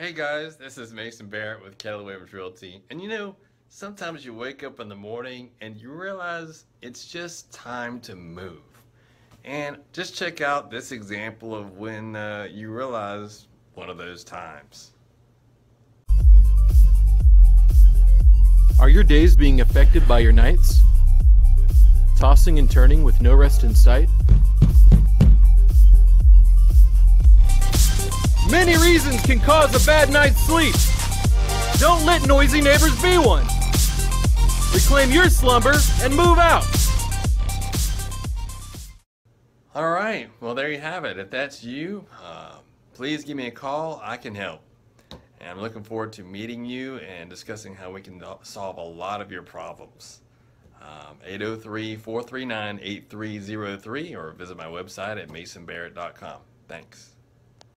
Hey guys, this is Mason Barrett with Keller Williams Realty. And you know, sometimes you wake up in the morning and you realize it's just time to move. And just check out this example of when uh, you realize one of those times. Are your days being affected by your nights? Tossing and turning with no rest in sight? Many reasons can cause a bad night's sleep. Don't let noisy neighbors be one. Reclaim your slumber and move out. All right, well, there you have it. If that's you, uh, please give me a call. I can help. And I'm looking forward to meeting you and discussing how we can solve a lot of your problems. Um, 803 439 8303 or visit my website at masonbarrett.com. Thanks.